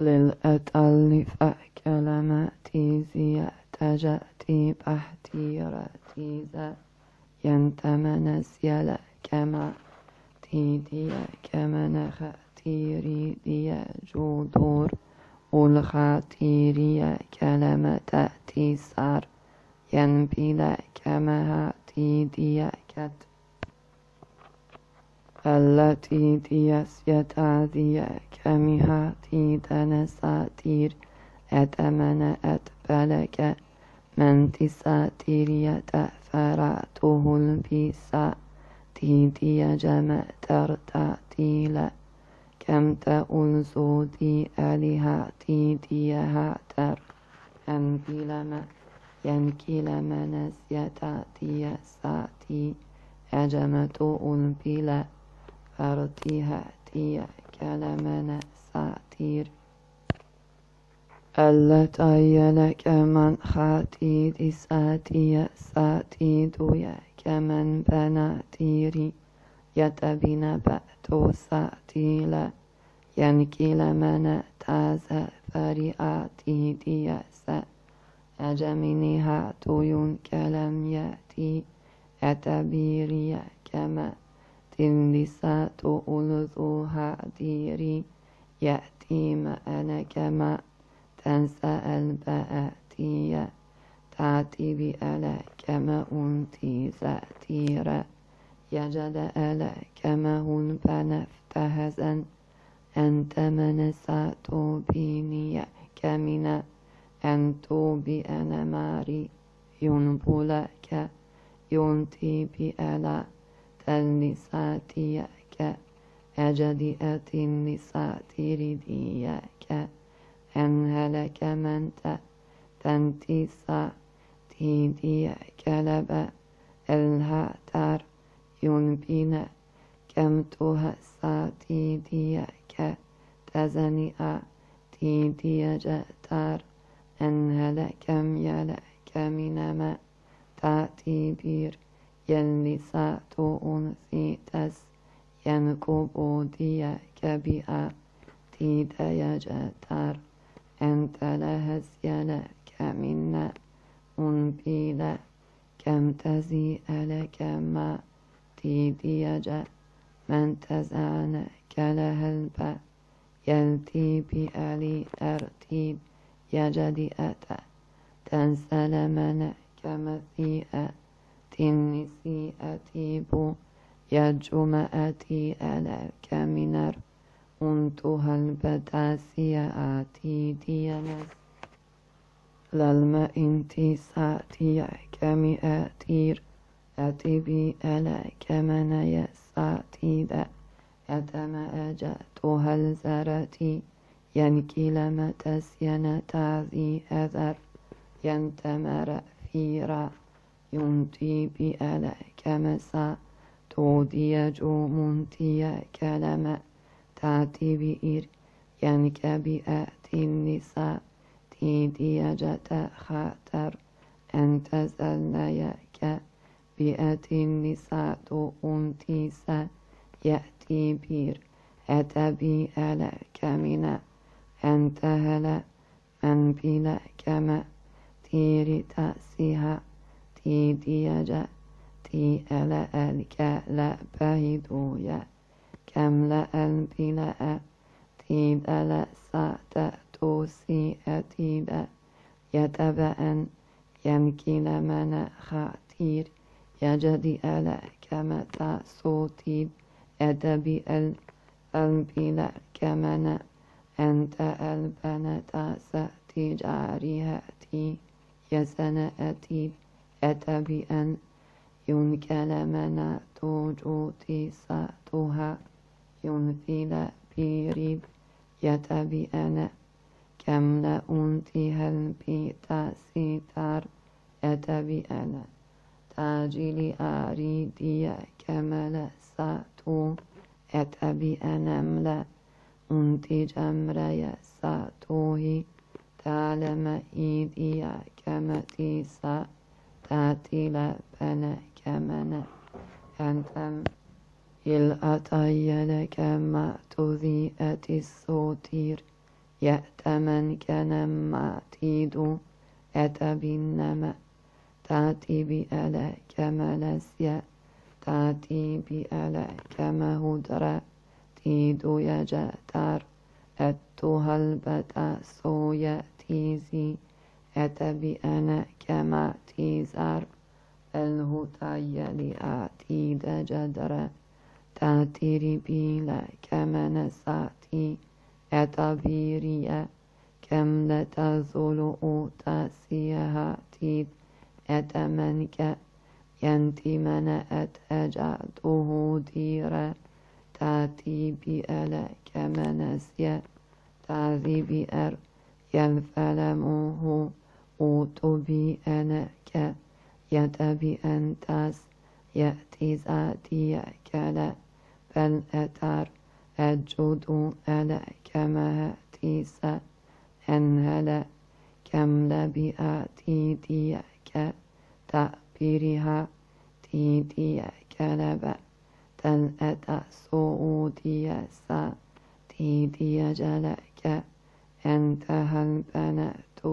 للأتل فكلمتي زي تجأتي بحتي رتيزة ينتمن سيلا كما تيدي كما خاتيري دي جودور والخاتيري كلمة تأتي سار ينبيل كما هاتي دي كت التي ديسيتا دي كمها تيدن ساتير أتمنى أتبلك من تساتيرية فراته البيسا تيدي جمع ترتاتيلا كم تقول زودي آلهة تيدي هاتر أنبيلما ينكيلما نسيتا دي ساتي أجمة أنبيلا أرضها تي كلمنا ساتير التي لك من خاتي ساتي ساتي دويا كمن بناتيري يتبين بأتو ساتيلا ينكيل من تازا فرياتي دياسا أجمني هاتو ينكلم يأتي. أتبيري كما تندسات ألذها ديري يأتي أنا كما تنسى البآتية تأتي بألا كما أنتي زاتيرا يجد ألا كما هن فنفتهزا أنت من ساتو بيني كمنا أنتو بأنا ماري ينبلك ينتي بألا النساتيك أجدئة النساء رديك أن هلك من تنتسا تيدي كلب الهاتر ينبين كم تهسا تيديك تزنئ تيدي جتر أن هلكم يلك من ما تأتي بير يلسات أنثيتس ينكب ديا كبئا تيدا يجتر أنت لهز يلك منا أنبيلا كم تزي لك ما تيدي يجا من تزعن كلها البا يلتي بألي ترتيب يجدي أتى تنسل من كمثيئة. أتيب يجم أتي ألك منر أنتها البتاسية آتي ديانس للما إنتي ساتي كمي أتير أتي بي ألك من يسأتي؟ ذا أتما أجأتها الزرتي ينكي لما تسين تازي أذر ينتمر فيرا ينتي بألا كمسا تودي جو منتي كلمة تاتي بإر ينك بآتي النساء تيدي جتا خاطر أنت زليك بآتي النساء تو أنتيسا يأتي بير أتبي ألا كمنا أنت هلا من بلا كما تيري تأسيها تي ديجا تي ألا ألك لا بهدويا كم لا البلا تي دلا ساتا توسي أتيدا يتبعن يمكن من خاتير يجدي ألا كما تاسوتيد أدبي البلا كمنا أنت البنة سأتي جاريهتي يسنأتي أتبي أن ينكل منا توجوتي ساتها ينفيل بيريب يتبي أنا كم هل بيتا سيتار يتبي أنا تاجيلي أريدي كمل ساتو أتبي أنا ملا أنتي جمري ساتوهي تعلم إيدي كمتيسا تاتي لبنا كمنا أنتم الأطي لك ما تذيئة الصوتير يأتمن كنما تيدو أتبنما تاتي بألا كملسيا تاتي بألا كمهدرا تيدو يجتر أتوها البتا سويا تيزي أنا كما تيزار الهتاي لآتي دجدر تاتيري بيلا كما ساتي أتبيريا كم لتزول أوتاسيها تيد أتمنك ينتي من أتأجعته ديرا تاتي بألا كمنسيا تاذي بأر يلفلمه أوتبي أنك يتبي أنتاس يأتي ذاتي كلا بل أتر أجد ألا كما تيسا أنهلا كم لبئاتي ديك تأبيرها تيدي كلبا تل أتا سعودي سا تيدي جلك انتهى البنات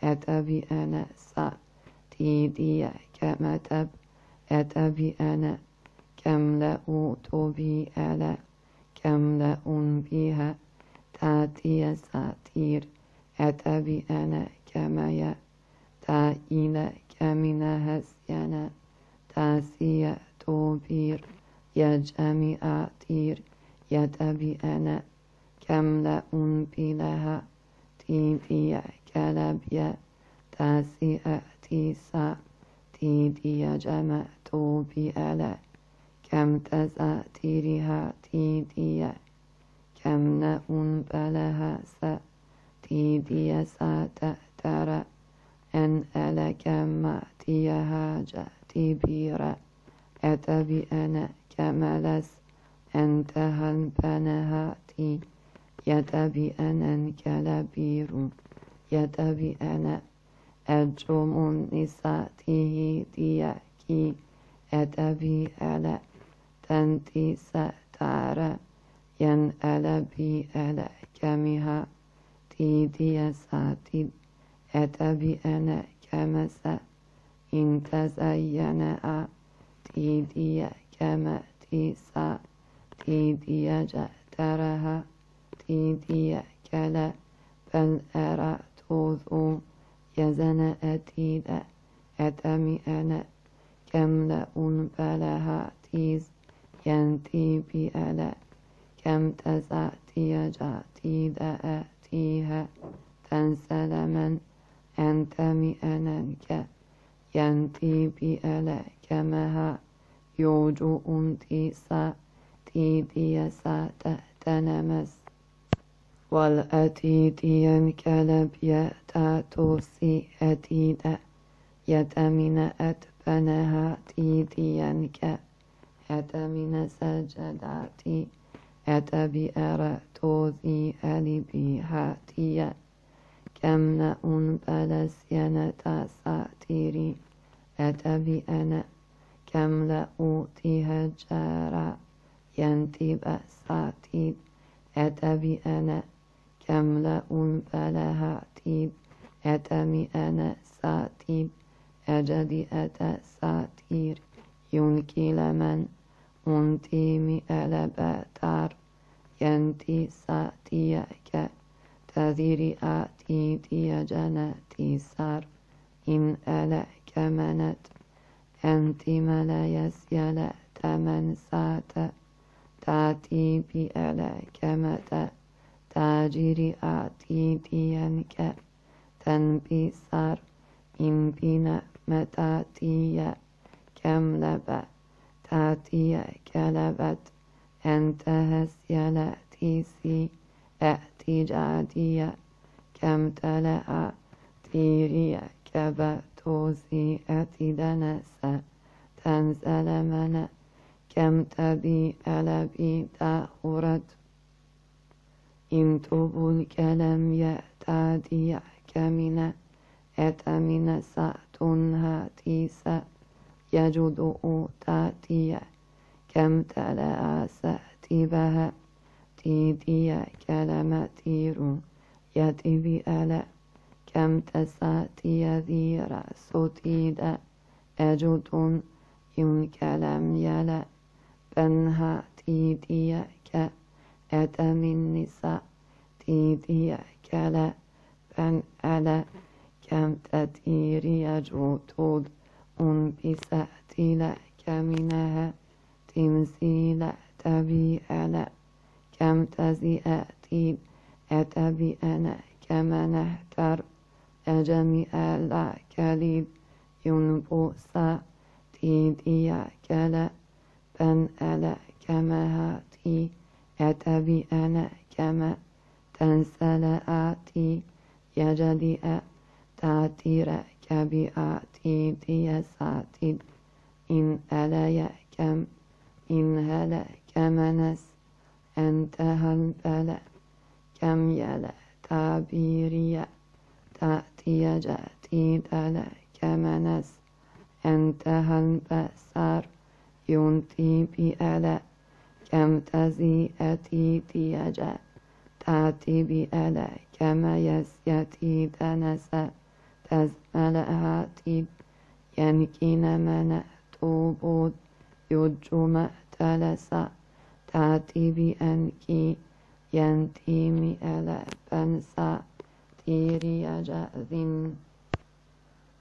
تثير أتبي أنا سا تيدي كمتب أتبي أنا كم لأوت بي ألا كم لأن بها تاتي ساتير أتبي أنا كما تا إلى كمن هسينا تاسية توبير يجمي آتير يتبي أنا كم لأن بلها تيدي كلبيا تاسي أتيسا تيدي جمع توبي ألا كم تزاتيرها تيدي كم نأن بلها سا تيدي سا تأترى أن ألك ما تيها جاتي بيرا أتبي أنا كملس أنت هل بنهاتي يتبي أنا كلبير يتبي أنا أجم نساته أتبي ألا تنتي ستارا ين ألا بي ألا كمها تيدي ساتي. أتبي أنا كمسا إن تزين تيدي كما تيسا تيدي جترها تيدي كلا بل أرى توذو يزن أتيد أتمي أنا كم لأن بلها تيز ينتي بألا كم تزاتي جاتي دأتيها تنسلمن أنتمي أننك ينتي بألا كمها يوجو أنتي سا تيدي سا تنمس والأتيدي كلب يتاتوسي أتيدا يتمن أتبنها تيدينك أتمن سجداتي أتبئر توذي ألبي هاتيا كم نأن بلسينة ساتيري أتبي أنا كم لأوتي هجارا ينتب ساتيب أتبي أنا كم لأن بلها تيب أتمي أنا ساتيب أجدي أتا ساتير ينكي لمن؟ أنتي ألباتار ينتي ساتيك. تذيري آتي دي جناتي سار. إن ألا كمنت أنت ملايس يلا تمن سات. تاتي بألا كمت تاجري آتي دينك تنبي سار إن بنا متاتي كم لبا تاتي كلبت أنت هسيلا تيسي أأتي جادية كم تلأ تيري كبتوسي أتي دنسا تنزل من كم تبي ألبي تأخرت إن تبو الكلم يأتادي كمن أتمن سأتن هاتيسا يجد تاتي كم تلأ سأتي بها تيدي كلمتير يدي بألا كم تساتي ذير سوتيد أجد ينكلم يلا بنها تيدي ك أدم النساء تيدي كلا بن ألا كم تديري جوتود أن بسأتي كمنها تمثيل تبي ألا كم تزيأتي أتبي أنا كما نهتر أجمي ألا كليد ينبوسا تيدي كلا بن ألا كما هاتي أنا كما تنسل آتي يجدي تاتير كبي آتي دي ساتي إن ألا كم؟ إن هلا كمنس انتهى البلاء كم يلا تعبيريا تأتي جأتي دلا كمنس انتهى البصر ينتي بألا كم تزي أتي تيجا تأتي بألا كما يسيتي دنسا تزمل هاتي ينكين من توبود يجوم تلسا تأتي بأنكي ينتيمي ألا بنسا تيري جاذن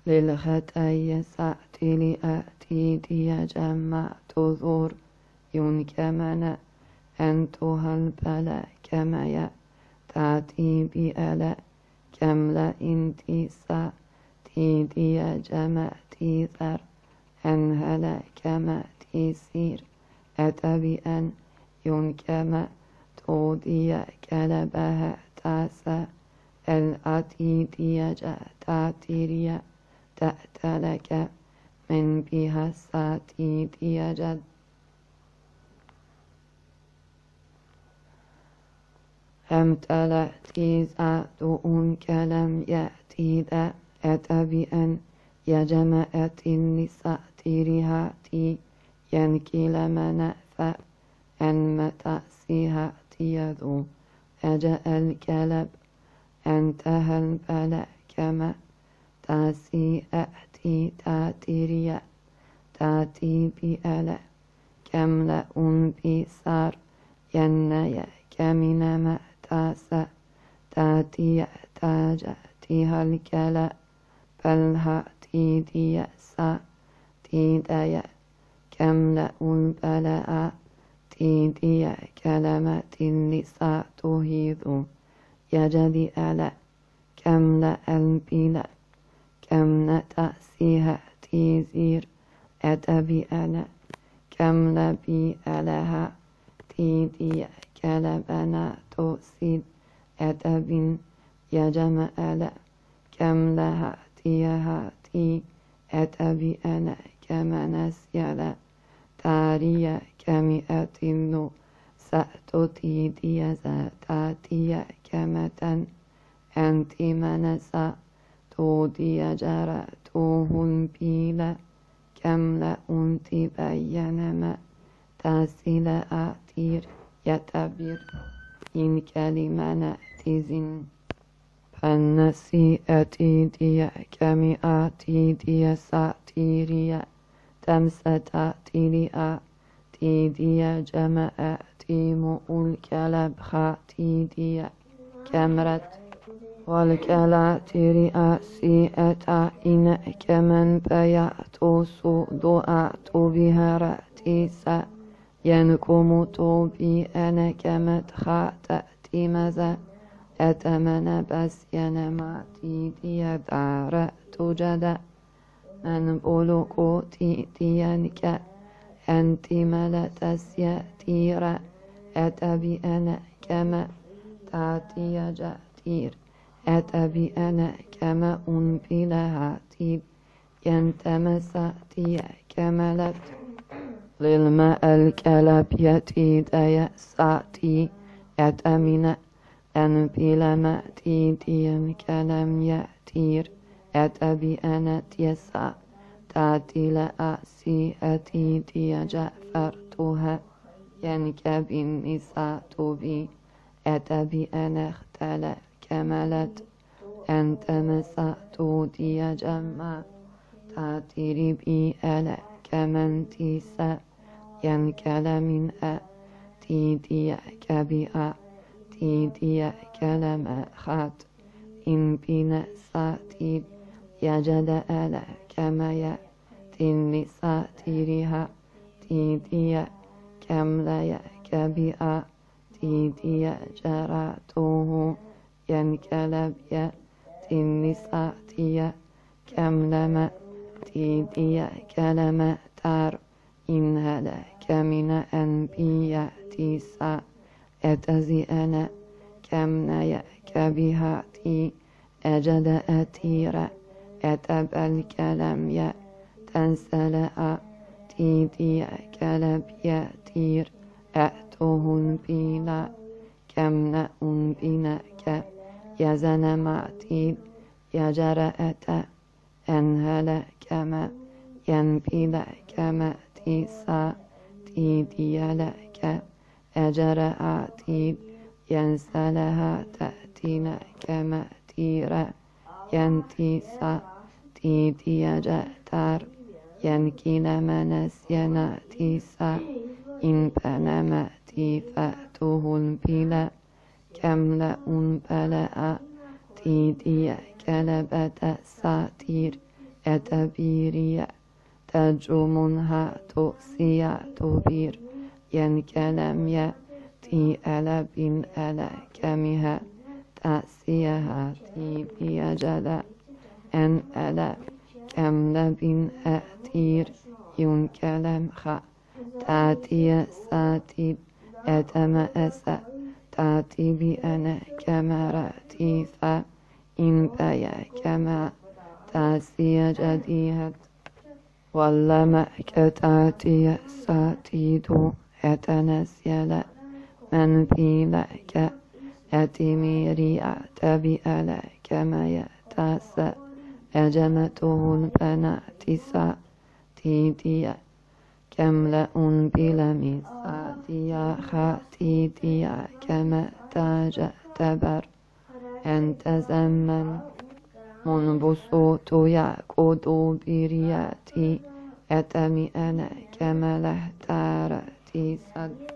للخطايا سأتي لأتي دي جمع ينكمن أنتها البلا كما يا تأتي بألا كملا انتي سا تيدي جمع تيثر أنهلا كما تيسير. أتبي أن ينكما تودي كلبها تاسا. الأتيدي تاتيريا تأتلك من بها ساتيدي جد. هم تلأتي زادون كلم يأتي ذا أتبي أن يجمعت النساء تيريهاتي ينكيل منافع أن متأسيها تيذو أجأ الكلب انتهى البلاء كما تاسي أأتي تاتيريا تاتي بألا كم لأن بسار ينيا كمن ما تاجتها الكلا بل هاتي ديسا تيديا كم لأن بلاء تيدي كلمة النساء تهيذ يجدي ألا كم لألبلا كم نتأسيها تيزير أدبي ألا كم لبي ألها تيدي كلبنا توسيد أدب يجم ألا كم لها تيها تي أدبي أنا كما نسيلا تاريا كمئة النو سأتوتي دي زاتاتي كمة أنت منسا تودي جرى توهن بيلا كم لا أنت بينما تاسل آتير يتبير إن كلمة نأتزن فالنسي أتيدي كمئاتي دي ساتيريا تمسة تاتيريا تيدي جمع تيم الكلب خاتيدي كمرت والكلا تيريا سيئتا إن كمن بياتو سودوء بهرتيسا ينكم توبي أنا كمت خاتأتي مزا أتمنى بس ينماتي دي دار توجد. من بلوكو تيتيانك أنت ملتس يأتير أتبي أنا كما تاتي جاتير. أتبي أنا كما أنبي هاتيب ينتمساتي كملت. للماء الكلب يتيد يساتي يتأمن أنبي لما تيدي كلم يأتير أتبي أنا تيسا تاتي لأسي أتيدي جعفرتها ينكب النساء بي أتبي أنا اختلى كملت أنت مسأت دي جمع تعتري بي ألا كمن تيسا ينكل من أ تيدي كبئة تيدي كلمة خات إن بنا ساتيب يجد ألا كما يأتي ساتيرها تيدي كم لا كبئة تيدي جراته ينكلب يأتي النساتي كم لما تيدي كلمة تار إن هلك من أنبياء تيسا أتزئنا كم نيأك بها تي أجد أتيرا أتب الكلام يا تنسلأ تيدي كلب يأتير أأتوهن بلا كم نأن بناك يزن معتيب يجرأت أنهل كما ينبيل كما تيسا تيدي لك أجر عتيب ينسلها تأتينا كما تيرا ينتيسا تيدي جأتار ينكين منسينا تيسا إن بنما تيفأته البلا كم لأن بلاء تيدي كلبة ساتير أتبيريا تجمنها تؤسيا تبير ينكلم يأتي ألا بن ألا كمها تأسيها تي بيجلا أن ألا كم لبن أتير ينكلم خا تأتي ساتيب أتم تاتي بأنا كمراتي فا إن بيا كما تاسي جديهت والله كتاتي ساتيدو أتنسيل من في لك أتميري أتبي كما يتاس أجمته البنات ساتيديا لأن بلمي ساتيا خاتيديا كما تاج تبر أنت زمن منبسوط يعقود برياتي. أتمي أنا كما لهتارتي صد.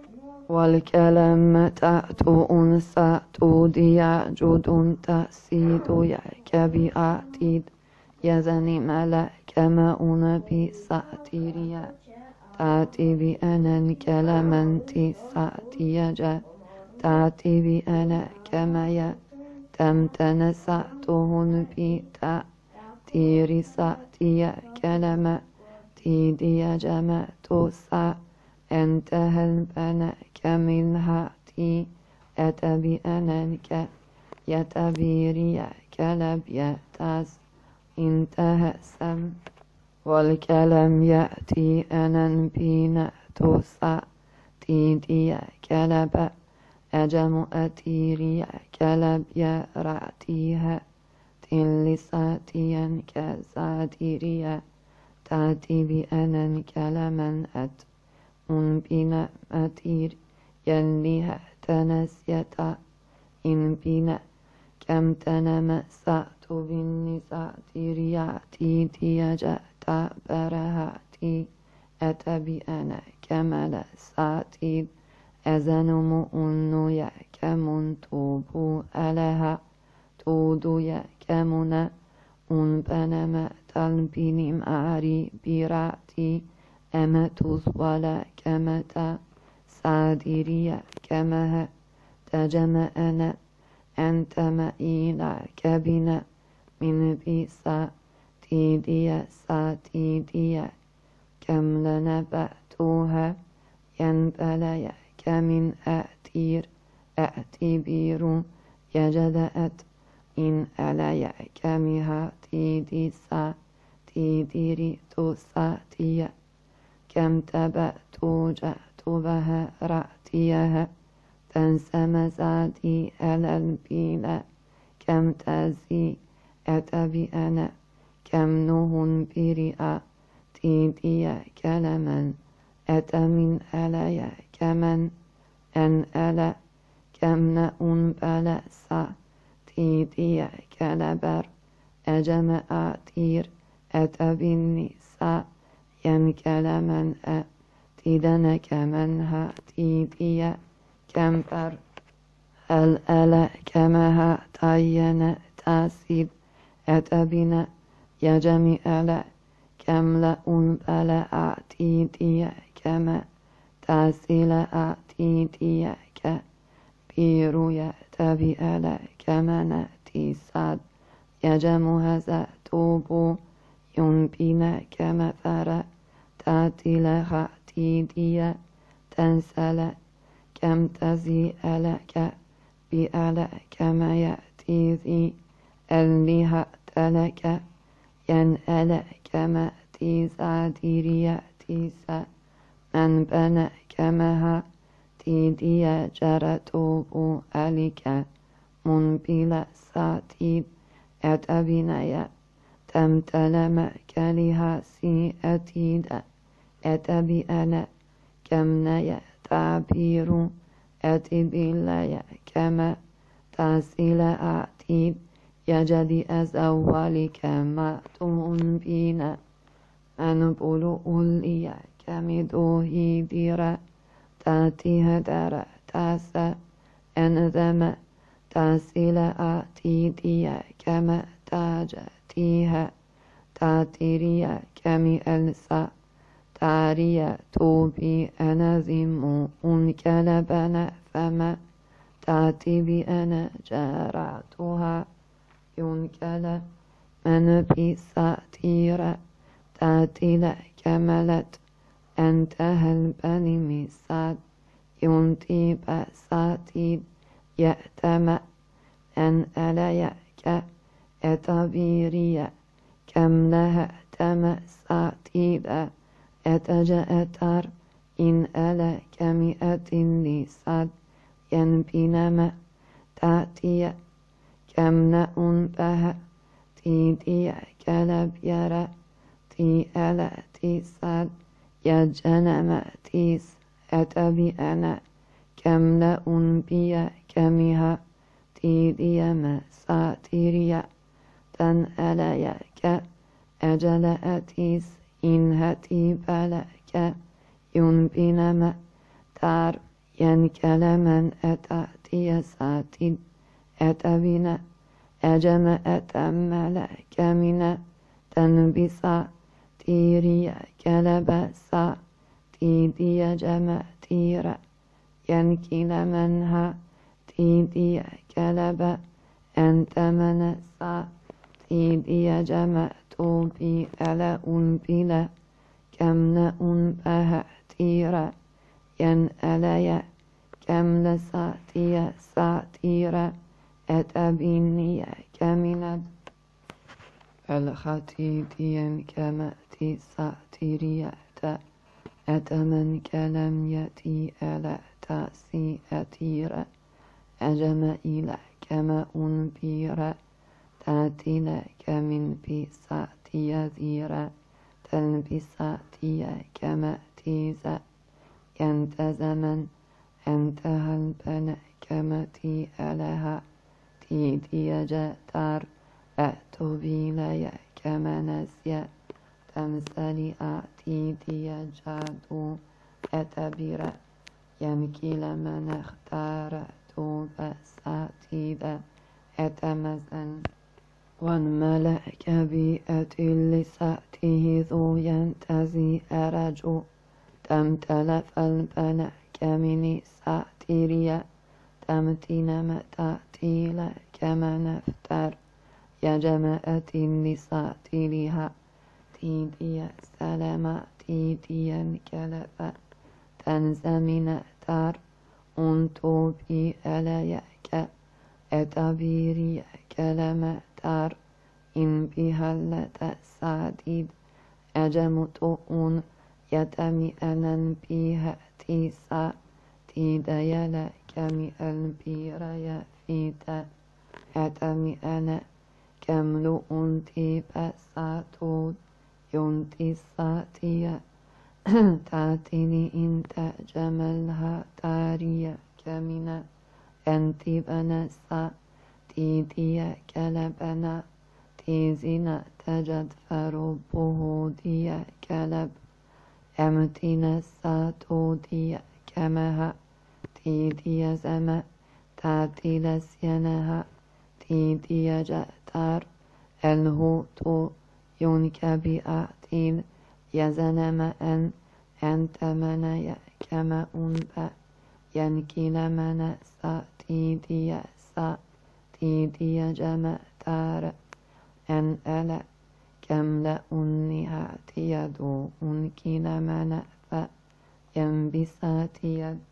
والكلام تأتو أنسى تودي جود تأسيد يعكبي أعتيد يزني ملأ كما أنبي ساتيريا تأتي بأنا كلما تساتي جا تأتي بأنا كما يا تم تنسأتهن بيتا تيري سأتي كلمة تيدي جمع توسع انتهى البنا كمنها تي أتبي أننك يتبيري كلب يتاس انتهى سم والكلام يأتي أنن بينا توسع تيدي كلب. أجم أتيري كلب. يرعتيها تلساتيا كزاديريا تأتي بأنا كلما أت أن بنا أتير يليها تنسيتا إن بنا كم تنم سأت بالنساء تيرياتي تيجأت برهاتي أتبي أنا كمل ساتيد أزنم أنو يكمن توبو ألها. تودو يكمن أن بنما تلبيني معري براتي أما تزولا كمتا ساديريا كمها تجمعنا أنت مئيلا كبنا من بيسا. تيديا ساتيديا كم لنبأتوها ينبليا كمن أأتير أأتبير يجدأت إن أليا كمها تيديسا تيديري توساتيا كم تبأتوجا تبها رأتيها تنسم زادي على البيلا. كم تزي أتبي أنا؟ كم نهن بريئة تيديا كلما أتمن عليا كمن أن ألا كمن أن بلا سا تيدي كلبر أجم آتير أتبني سا ين كلمن أ تيدن كمنها تيدي كمبر الألا كمها تاين تاسيد أتبنا يجمي ألا كملا أن بلا آتيدي كما تاسيل آتيدي ك بيرويا تبي ألا كمنا تيساد يجم هذا توبو ينبينا كمثرا تاتي لها تيديا تنسل كم تزي ألك بألا كما يأتي ذي الليها تلك ين ألا كما تيزاديريا تيسا من بنى كمها تيديا جرتوبو ألك من بلا ساتيد أتبنايا تمتلم كلها سي أتيدا أتبي أنا كم نيا تعبير أتبلايا كما تاسيل أعتيد يجدي أزوالي كما تنبينا أنبولو أوليا كمدوهي ديرا تاتي هدر تاسا أنذم تاسيل أعتيديا كما تاجتيها تاتيريا كمي ألسا تاريا توبي أنا ذم أنكلبنا فما تاتي بأنا جرعتها ينكل من بساتيرا تاتي كملت. أنتهى البني مساد ينتي بساتيد يأتم أن ألا يأك أتبيريا كم لها تمساتيدا أتجأتر إن ألا كمئة لساد ينبينما تأتي كم نأن بها تيدي كلب يرى تي ألا تيساد يجنم تيس أتبي أنا كم لأن بيا كمها تيدي مساتيريا تن ألا يك أجل أتيس إن هتي بلك ينبينما تار ينكلمن أتأتي ساتين أتبنا أجم أتملك من تنبسا تيري كلبسا تيدي جم تيرا ينكل منها تيدي كلب أنت منسا تيدي جم توبي ألا أنبلا كم نأنبه تيرا ين أليا كم لساتي ساتيرا أتبيني كمند الختيدين كما تي ساتيريا أتمن كلم يتي ألا تاسي أتيرا أجم إلى كما أنبيرا تاتي لك من بساتي ذيرا تلبساتي كما تيزا ينتزمن انتهى البن كما تي ألها نسيا تمثلي أتيدي جادو أتبير يمكي لمن اختار توب ساتيدا أتمزن والملك بيئة لساته ذو ينتزي أرجو. تمتلف البنك من ساتيريا. تمتين متاتي لك ما نفتر يا جماعة لساتيرها تيدي سلامة تيديا كلفا تنزمين تار أنتو بي ألايك أتبيري كلمة تار إن بهلة سعديد أجمتؤون يتمي أنن بها تيسا تيديلا كمي البيرا يفيتا أتمي أنا كملؤون تيبا ساتود ينتي ساتيا. تعتني إنت جمالها تاريا كمنا أنت بنسا. تيديا كلبنا. تيزنا تجد فربه ديا كلب امتنا ساتوديا. كمها تيديا زما تعتيل سينها تيديا جأتار الهوتو ينكبي أعتيل يزنم أن أنت من كما أنبأ ينكيل من سا تيدي سا تيدي جمع تار أن ألا كم لأنها تيدو أنكيل من فا ينبسات يد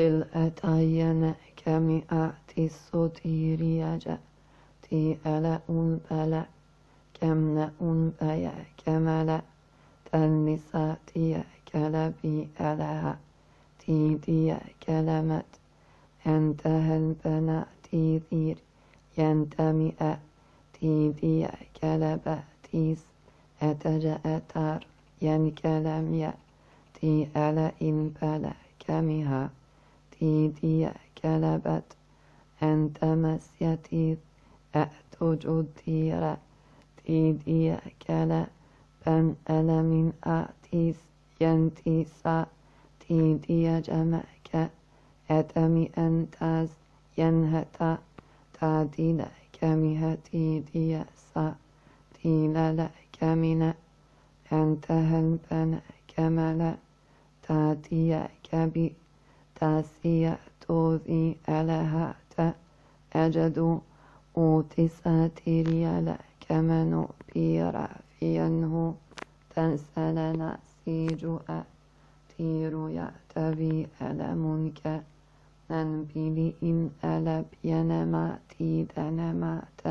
قل أتعين كم أعتي السطير يجأ تي ألا أنبلا كم لأنبيا كملا النساء كلبي ألها تيدي كلمت أنتهى البنات ثير ينتمئ تيدي كلباتيس أتجأتر ينكلم يأتي ألا إن بلا كمها تيدي كلبت أنت مسيتيث أأتو جدير تيدي كلبت ben elemin atis yentisa tidiya jamake etemi entaz yenheta tadila kemihati diyasa tilala kemine entehel ben kemele tadiya kebi tasiya tozi elehate ecedu utisatiriyle kemenu pira ينهو تنسلنا سيجوء تيرو يأتبي ألمنك ننبلي إن ألب ينما تيدنما ت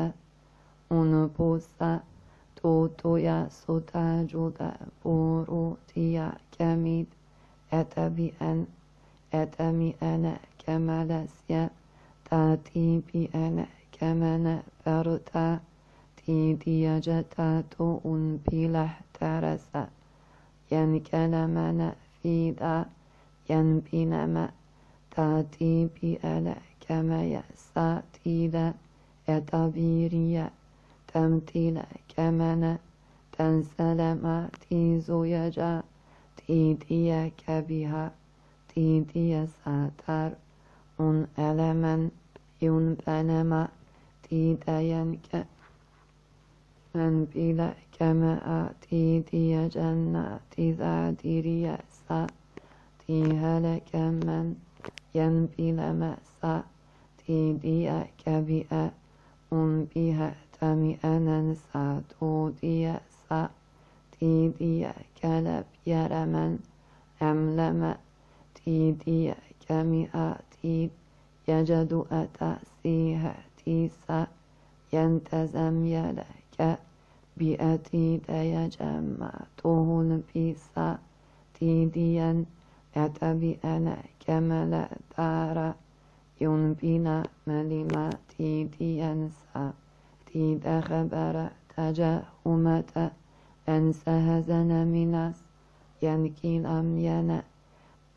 أنبوسا توتو يا سوتا جودا بورو تيا كميد أتبي أن أتمي أنا كمالسيا تاتي بي أنا كمنا برتا تيدي جتات بلح ترسا ينكلمن فيدا ينبينما تاتي بألا كما يسا تيدا يتبيريا تمتيلا كمنا تنسلما تيزو يجا تيديا كبها تيديا ساتر un elemen yun benema tida yenke من بلا كما آتيتي جنات ذاتي يأسا تيهلك من ينبي لمأسا تيدي كبئا أم بها تمئا ننسى تودي سا تيدي كلب يرمن أملم تيدي كمئا تيد يجد أتأسيها تيسا ينتزم يلك بأتي يجمع طهن بيسا تيديا أنا كمل دارا ينبينا ملما تيديا سا تيد خبر تجاهمة أنسهزن مناس ينكين أم ينا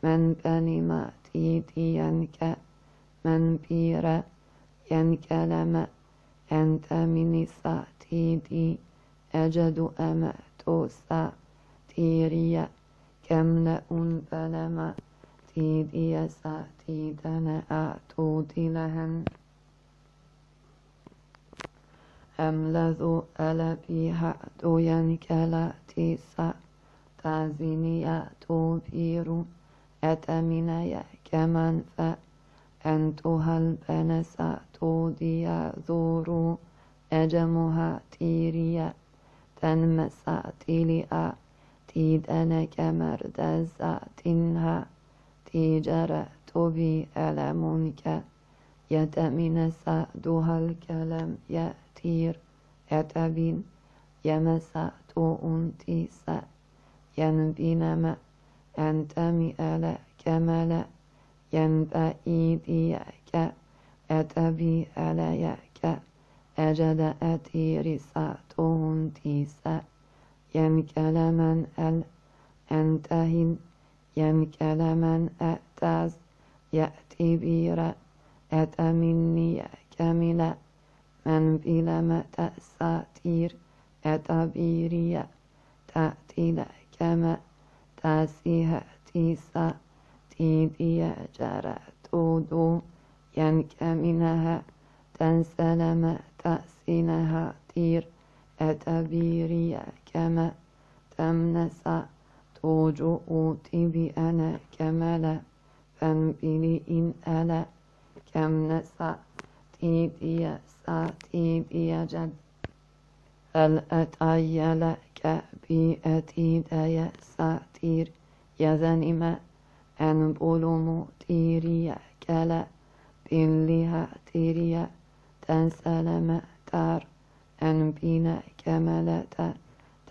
من بني ما تيديا ك من بيرا ينكلم أنت من ساتيدي أجد أمأتوسا تيريا كم لأن بلما تيدي ساتيدنا أعتودي لهن أملذ ألبي هأتو ينكلا تيسا تازيني أتو بيرو أتمنى كمن فأ أنتها البنسة توديا ذورو أجمها تيريا تنمسا تيليا تيدنا كمردزا تنها تيجر توبي ألمونك يتمن سعدها الكلام يأتير يتبين يمسا تو أنتيسا ينبينما أنتمي ألا كملا ينبئي ديك أتبي عليك أجد أتي رساتهم تيسا ينكلمن أل أنتهن ينكل من أتاز يأتي بيرا أتمني كاملا من بلا ما تأساتير. أتبيريا تأتي كما تاسيها تيسا تيديا جرى تودو ينكمنها تنسلم تأسينها تير أتبيريا كما تمنسا توجو أوتي أنا كملا فانبلي إن ألا كم نسا تيديا سا تيديا جد هل أتعي لك بأتيديا ساتير يزنما أن بولومو تيريا كلا بلها تيريا تنسلم تار أن بنا كملتا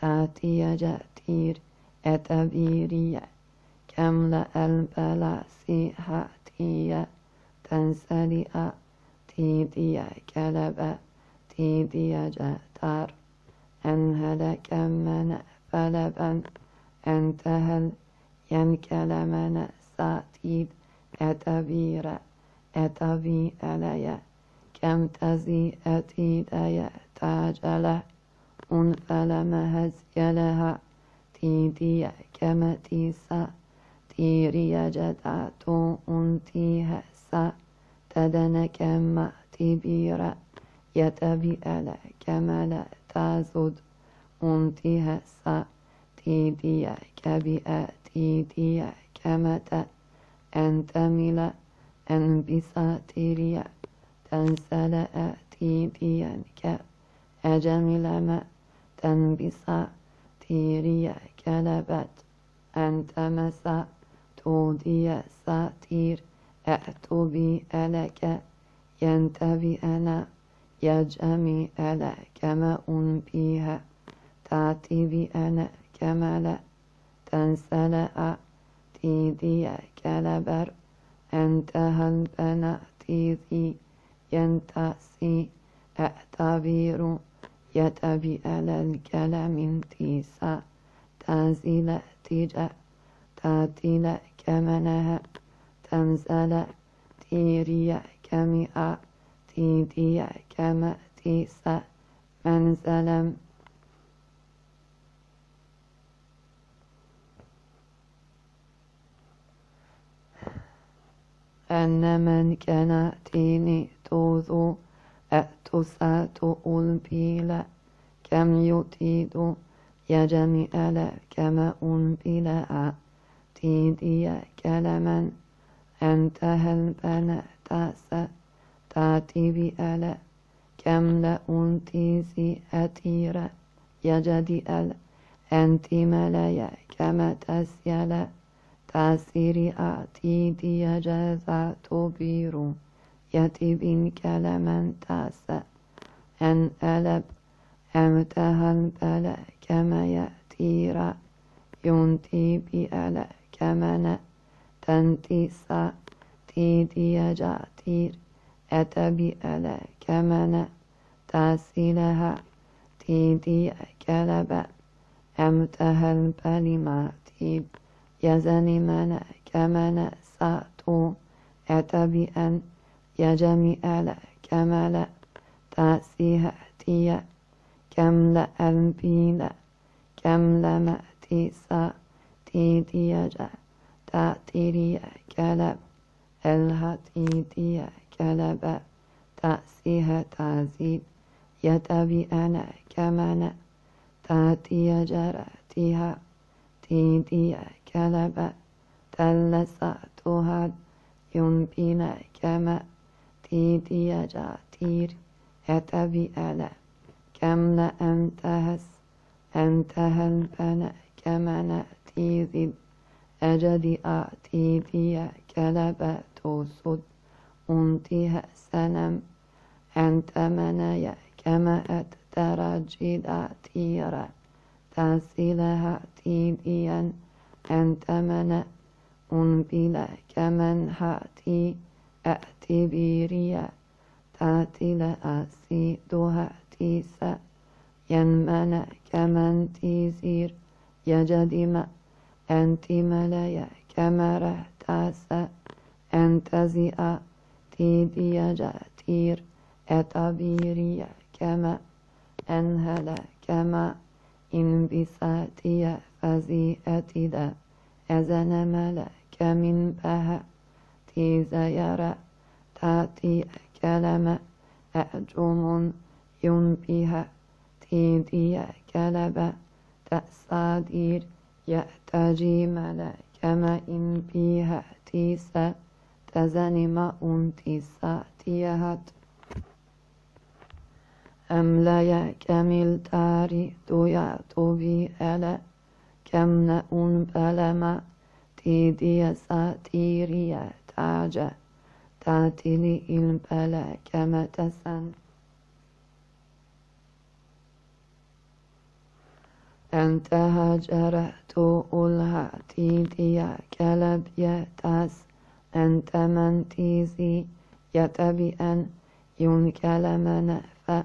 تاتي جاتير أتبيريا كم لا البلاسي هاتيا تنسلئ تيديا كلبا تيديا جاتار أنهلك من فلبا أنتهل ينكلمن ساتيد أتبير أتبي أليا كم تزي أتيد تاجله أنفلم هزيلها تيدي كما تيسا تيري جداتو أنتي هسا تدن كما تبير يتبي ألا كما لا تزود أنتي هسا تيدي كبئ تيدي كما أنت ملا أن بساتيريا. تنسل تيديا كأجمل ما. تنبسا تيريا كلبت. أنت مسا تودي ساتير. أأتو بي ألك. ينتبي يجمي ألا كما بها تاتي بي أنا كملا تنسلأ تيدي كلبر أنت هل بنا تيدي ينتسي أعتبر يتبي على الكلام تيسا تنزل تيجا تاتيلا كمنها. تنزل تيريا كمئة. تيديا كما تيسا منزلا أن من كان تيني توذو أتسات ألبيلا كم يتيد يجمع كما أنبلا تيدي كلما البنا تاسا تاتي بألا كم لا أنتيزي أتيرا يجدي ألا أنت ملايا كما تسيلا تأسيري أتيدي جزا تبيرو يتبين كلما تاسا أن ألب أمتها البلا كما يأتيرا ينتي بألا كمنا تنتيسا تيدي جاتير أتبي ألا كمنا تاسيلها تيدي كلبا أمتها البلما تيب. يزني منا كمنا ساتو أتبي أن يجمي ألا كملا تاسيها تيا كم لا ألبيلا كم لما تيسا تيديجا تأتيريا كلب إلها تيديا كلب تأسيها تازيد يتبي أنا كمنا تأتي جراتها تيديا كلب تلسا تهد ينبينا كما تيديا جاتير يتبي ألا كم لأنتهس أنتهى البنا كما نأتي ذي أجد آتي ذي أنتها سنم أنت منايا كما أتترجد آتيرا تاسلها تيديا أنت منا أنبلا كمن هاتي أأتي بيريا تاتي لأسي دوها تيسا ينمنا كمن تيزير يجدم أنت ملايا كمرة تاسا أنتزئ جاتير أتابيريا كما أنهل كما إن بساتي فزيئتدا أزن ملك من بها تيزيرا تأتي كلمة أجوم ينبيها تيدي كلبة تأسادير يأتجي ملك كما إن بها تيسا تزنم أنتيسا تيهت أملا كمل تاري دويا توبي ألا كم نأون بلما تيدي ساتيريا تاجا تاتلي البلا كما تسن أنت هجرت أولها تيديا كلب يتاس أنت من تيزي يتبئن ينكلم نفأ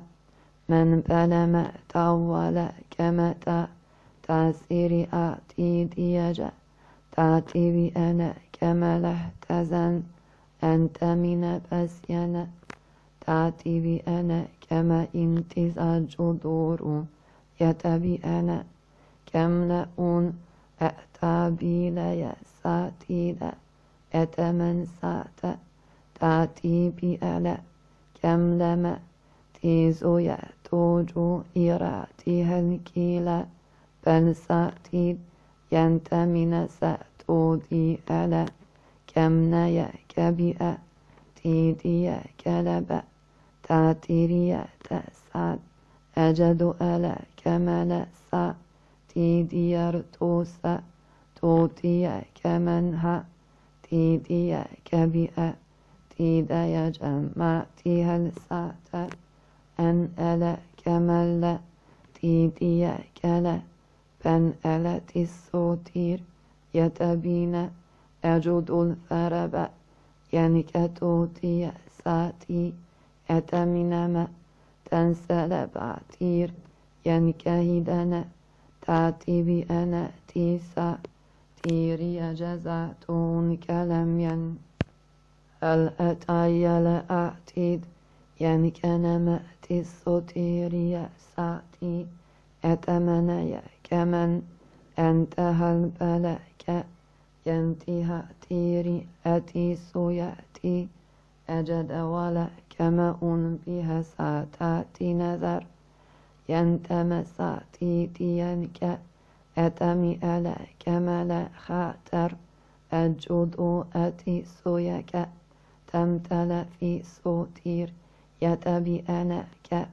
من بلم طول كمتا تاسيري آتي ديجا تأتي بأنا كما احتزن. أنت من بسينا تأتي بأنا كما انتزاج دور يتبي أنا كم لأون أأتى بلا ساتي لا أتمن سات تاتي بألا كم لما تيزو يأتوجو إراتي الكيلا بل ساتيد ينتمن سأتودي ألا كم نيا كبئ تيدي كلبا تاتيريا تسعد أجد ألا كمل سا تيدي ارتوسا توتي كمنها تيدي كبئ تيدي جمعتي هلسات أن ألا كمل تيدي كلا بن ألا تسوتير يتبين أجد الثرب ينكتوتي ساتي أتمنما تنسل بعتير ينكهدنا تاتي بأنا تيسا تيري جزاتون كلم ين هل أتاي لأعتيد ينكن مأتي السوتيري ساتي أتمنى كمن أنت هل بلك ينتهى تيري أتي سيأتي أجد ولا كما أن بها ساتاتي نذر. ينتمساتي تينك أتمي ألا كملا خاطر أجد أتي سويك تمتل في صوتير يتبي أنا ك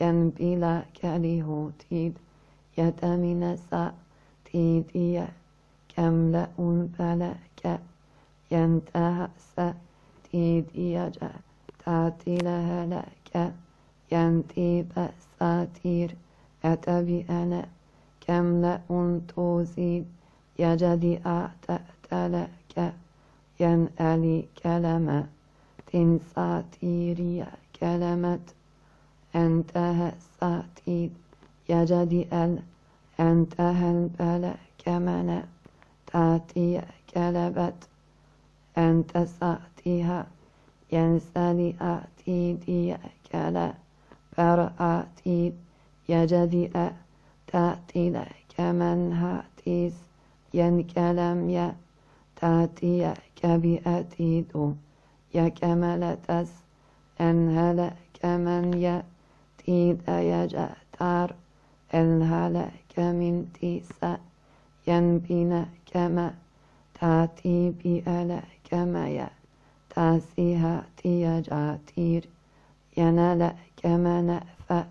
ينبلا كليهوتيد يتمنى سا تيدي كم لأن بلك ينتهى سا تيدي جا تاتي لها لك ينتي بساتير أتبي أنا كم لأن توزيد يجدي أعتأت ينألي كلمة تنساتيريا كلمة أنتهى ساتيد يجدي أل أنتهى البلا كمنا تأتي كلبت أنت ساتيها ينسلي آتي دي كلا برآتي يجدي أ تأتي كمن هاتيس ينكلم يا تأتي كبئتيدو يكملتس انهل كمن يا تيد يجتار الهل كمن تيسا ينبين كما تأتي بألا كما يا تاسيها تيجاتير ينال كما نأفأ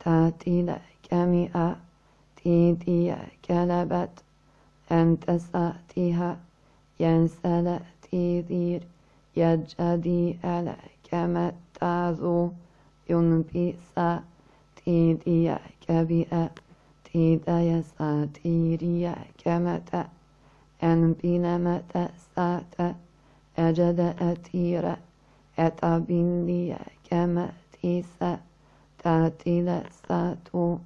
تأتي كمئة تيدي كلبت أنت ساتيها ينسل تيذير يجدي ألا كما تازو ينبيسا تيدي كبئة تيدي ساتيري كمتا أنبين متى سات أجد أتيرا أتابيني كما تيسا تاتي ساتو.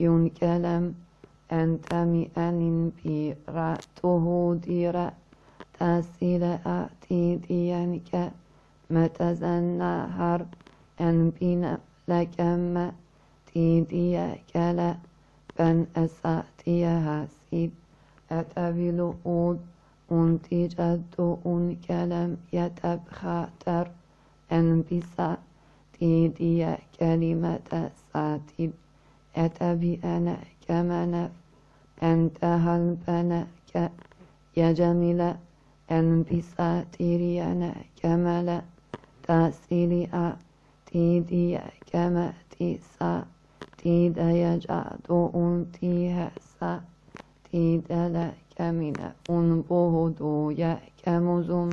ينكلم أنت مئن بيرا تهوديرا تاسيل آتي ديانك متزنى هر أن بنا لكما تيديا كلا بن أساتي هاسيد أتبلو أود أنتي جدو أن كلم يتبخاتر أن بسا تيديا كلمة ساتيد أتبي أنا كمنف أنت هل بنك يا جميلة أن بساتيري أنا كملا تاسيلي أ تيدي كما تيسا تيد يجادو أنتي هسا تيد لك من أنبهدو يا كمزم.